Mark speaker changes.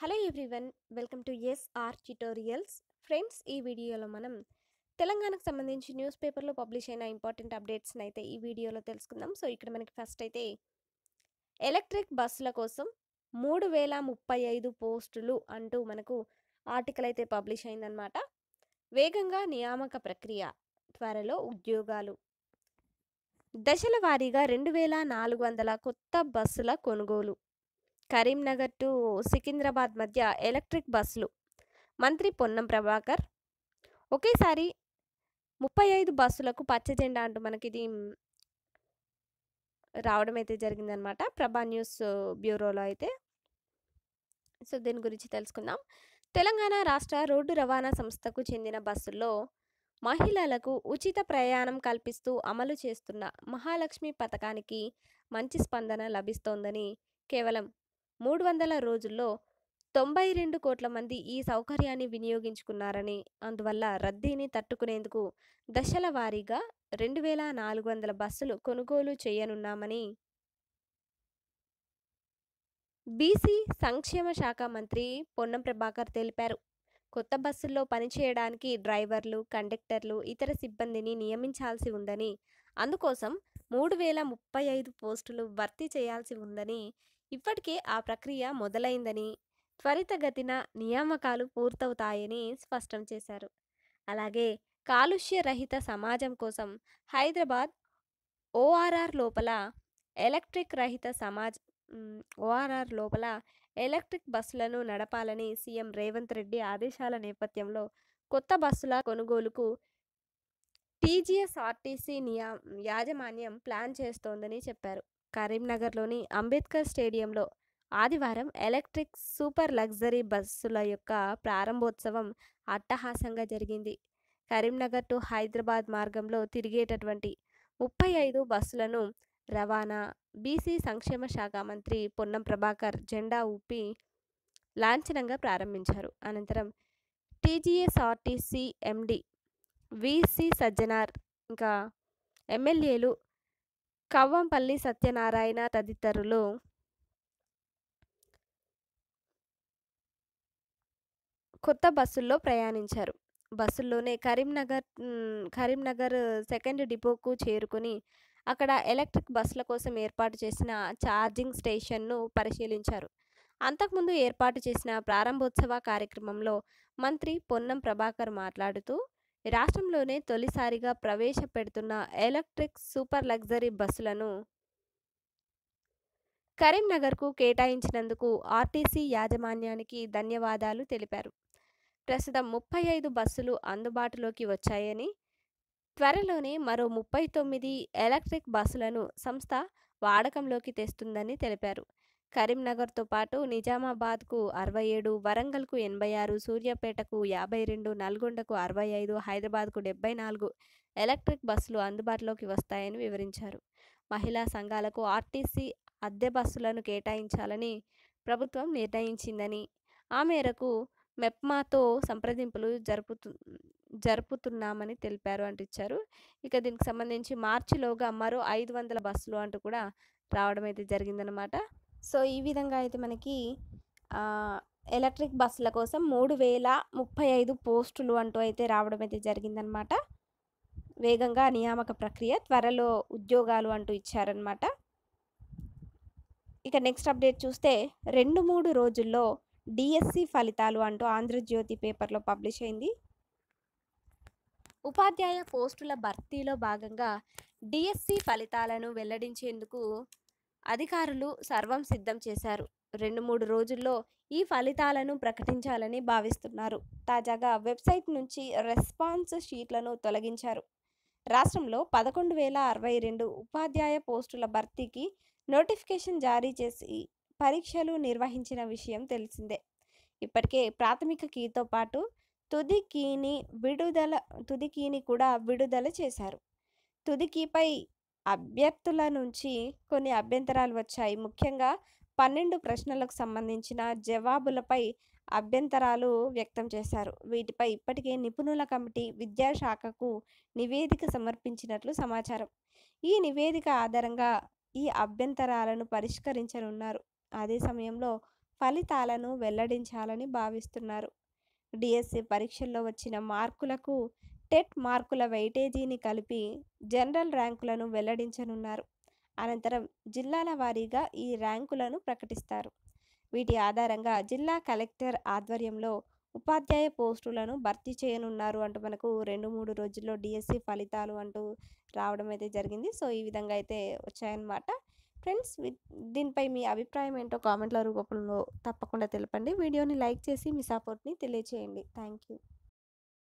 Speaker 1: Hello everyone welcome to SR tutorials. Friends ఈ వీడియోలో మనం తెలంగాణకు సంబంధించి న్యూస్ పేపర్లో పబ్లిష్ అయిన ఇంపార్టెంట్ అప్డేట్స్ని అయితే ఈ వీడియోలో తెలుసుకుందాం. సో ఇక్కడ మనకి ఫస్ట్ అయితే ఎలక్ట్రిక్ బస్సుల కోసం మూడు వేల ముప్పై ఐదు పోస్టులు అంటూ మనకు ఆర్టికల్ అయితే పబ్లిష్ అయిందనమాట వేగంగా నియామక ప్రక్రియ త్వరలో ఉద్యోగాలు. దశల వారీగా రెండు వేల నాలుగు వందల కొత్త బస్సుల కొనుగోలు. కరీంనగర్ టు సికింద్రాబాద్ మధ్య ఎలక్ట్రిక్ బస్సులు. మంత్రి పొన్నం ప్రభాకర్ ఒకేసారి ముప్పై ఐదు బస్సులకు పచ్చ జెండా అంటూ మనకి ఇది రావడం అయితే జరిగిందనమాట. ప్రభా న్యూస్ బ్యూరోలో అయితే. సో దీని గురించి తెలుసుకుందాం. తెలంగాణ రాష్ట్ర రోడ్డు రవాణా సంస్థకు చెందిన బస్సుల్లో మహిళలకు ఉచిత ప్రయాణం కల్పిస్తూ అమలు చేస్తున్న మహాలక్ష్మి పథకానికి మంచి స్పందన లభిస్తోందని కేవలం మూడు వందల రోజుల్లో తొంభై రెండు కోట్ల మంది ఈ సౌకర్యాన్ని వినియోగించుకున్నారని అందువల్ల రద్దీని తట్టుకునేందుకు దశల వారీగా రెండు వేల నాలుగు వందల బస్సులు కొనుగోలు చేయనున్నామని బీసీ సంక్షేమ శాఖ మంత్రి పొన్నం ప్రభాకర్ తెలిపారు. కొత్త బస్సుల్లో పనిచేయడానికి డ్రైవర్లు కండక్టర్లు ఇతర సిబ్బందిని నియమించాల్సి ఉందని అందుకోసం మూడు వేల ముప్పై ఐదు పోస్టులు భర్తీ చేయాల్సి ఉందని ఇప్పటికే ఆ ప్రక్రియ మొదలైందని త్వరితగతిన నియామకాలు పూర్తవుతాయని స్పష్టం చేశారు. అలాగే కాలుష్య రహిత సమాజం కోసం హైదరాబాద్ ఓఆర్ఆర్ లోపల ఎలక్ట్రిక్ రహిత సమాజ్ ఓఆర్ఆర్ లోపల ఎలక్ట్రిక్ బస్సులను నడపాలని సీఎం రేవంత్ రెడ్డి ఆదేశాల నేపథ్యంలో కొత్త బస్సుల కొనుగోలుకు టీజీఎస్ఆర్టీసీ నియా యాజమాన్యం ప్లాన్ చేస్తోందని చెప్పారు. కరీంనగర్లోని అంబేద్కర్ స్టేడియంలో ఆదివారం ఎలక్ట్రిక్ సూపర్ లగ్జరీ బస్సుల యొక్క ప్రారంభోత్సవం అట్టహాసంగా జరిగింది. కరీంనగర్ టు హైదరాబాద్ మార్గంలో తిరిగేటటువంటి ముప్పై ఐదు బస్సులను రవాణా బీసీ సంక్షేమ శాఖ మంత్రి పొన్నం ప్రభాకర్ జెండా ఊపి లాంఛనంగా ప్రారంభించారు. అనంతరం టీజీఎస్ఆర్టీసీ ఎండి విసి సజ్జనార్ ఇంకా ఎమ్మెల్యేలు కవ్వంపల్లి సత్యనారాయణ తదితరులు. కొత్త బస్సుల్లో ప్రయాణించారు. బస్సుల్లోనే కరీంనగర్ కరీంనగర్ సెకండ్ డిపోకు చేరుకుని అక్కడ ఎలక్ట్రిక్ బస్సుల కోసం ఏర్పాటు చేసిన ఛార్జింగ్ స్టేషన్ను పరిశీలించారు. అంతకుముందు ఏర్పాటు చేసిన ప్రారంభోత్సవ కార్యక్రమంలో మంత్రి పొన్నం ప్రభాకర్ మాట్లాడుతూ రాష్ట్రంలోనే తొలిసారిగా ప్రవేశపెడుతున్న ఎలక్ట్రిక్ సూపర్ లగ్జరీ బస్సులను కరీంనగర్కు కేటాయించినందుకు ఆర్టీసీ యాజమాన్యానికి ధన్యవాదాలు తెలిపారు. ప్రస్తుతం ముప్పై ఐదు బస్సులు అందుబాటులోకి వచ్చాయని త్వరలోనే మరో ముప్పై తొమ్మిది ఎలక్ట్రిక్ బస్సులను సంస్థ వాడకంలోకి తెస్తుందని తెలిపారు. కరీంనగర్తో పాటు నిజామాబాద్కు అరవై ఏడు వరంగల్కు ఎనభై ఆరు సూర్యాపేటకు యాభై రెండు నల్గొండకు అరవై ఐదు హైదరాబాద్కు డెబ్బై నాలుగు ఎలక్ట్రిక్ బస్సులు అందుబాటులోకి వస్తాయని వివరించారు. మహిళా సంఘాలకు ఆర్టీసీ అద్దె బస్సులను కేటాయించాలని ప్రభుత్వం నిర్ణయించిందని ఆ మేరకు మెప్మాతో సంప్రదింపులు జరుపుతు జరుపుతున్నామని తెలిపారు అంటూ ఇచ్చారు. ఇక దీనికి సంబంధించి మార్చిలోగా మరో ఐదు వందల బస్సులు అంటూ కూడా రావడం అయితే జరిగిందనమాట సో ఈ విధంగా అయితే మనకి ఎలక్ట్రిక్ బస్సుల కోసం మూడు వేల ముప్పై ఐదు పోస్టులు అంటూ అయితే రావడం అయితే జరిగిందనమాట. వేగంగా నియామక ప్రక్రియ త్వరలో ఉద్యోగాలు అంటూ ఇచ్చారనమాట. ఇక నెక్స్ట్ అప్డేట్ చూస్తే రెండు మూడు రోజుల్లో డిఎస్సి ఫలితాలు అంటూ ఆంధ్రజ్యోతి పేపర్లో పబ్లిష్ అయింది. ఉపాధ్యాయ పోస్టుల భర్తీలో భాగంగా డిఎస్సి ఫలితాలను వెల్లడించేందుకు అధికారులు సర్వం సిద్ధం చేశారు. రెండు మూడు రోజుల్లో ఈ ఫలితాలను ప్రకటించాలని భావిస్తున్నారు. తాజాగా వెబ్సైట్ నుంచి రెస్పాన్స్ షీట్లను తొలగించారు. రాష్ట్రంలో పదకొండు వేల అరవై రెండు ఉపాధ్యాయ పోస్టుల భర్తీకి నోటిఫికేషన్ జారీ చేసి పరీక్షలు నిర్వహించిన విషయం తెలిసిందే. ఇప్పటికే ప్రాథమిక కీతో పాటు తుది కీని విడుదల తుది కీని కూడా విడుదల చేశారు. తుది కీపై అభ్యర్థుల నుంచి కొన్ని అభ్యంతరాలు వచ్చాయి. ముఖ్యంగా పన్నెండు ప్రశ్నలకు సంబంధించిన జవాబులపై అభ్యంతరాలు వ్యక్తం చేశారు. వీటిపై ఇప్పటికే నిపుణుల కమిటీ విద్యాశాఖకు నివేదిక సమర్పించినట్లు సమాచారం. ఈ నివేదిక ఆధారంగా ఈ అభ్యంతరాలను పరిష్కరించనున్నారు. అదే సమయంలో ఫలితాలను వెల్లడించాలని భావిస్తున్నారు. డిఎస్సి పరీక్షల్లో వచ్చిన మార్కులకు టెట్ మార్కుల వెయిటేజీని కలిపి జనరల్ ర్యాంకులను వెల్లడించనున్నారు. అనంతరం జిల్లాల వారీగా ఈ ర్యాంకులను ప్రకటిస్తారు. వీటి ఆధారంగా జిల్లా కలెక్టర్ ఆధ్వర్యంలో ఉపాధ్యాయ పోస్టులను భర్తీ చేయనున్నారు అంటూ మనకు రెండు మూడు రోజుల్లో డిఎస్సి ఫలితాలు అంటూ రావడం అయితే జరిగింది. సో ఈ విధంగా అయితే వచ్చాయన్నమాట. ఫ్రెండ్స్ దీనిపై మీ అభిప్రాయం ఏంటో కామెంట్ల రూపంలో తప్పకుండా తెలపండి. వీడియోని లైక్ చేసి మీ సపోర్ట్ని తెలియచేయండి. Thank you.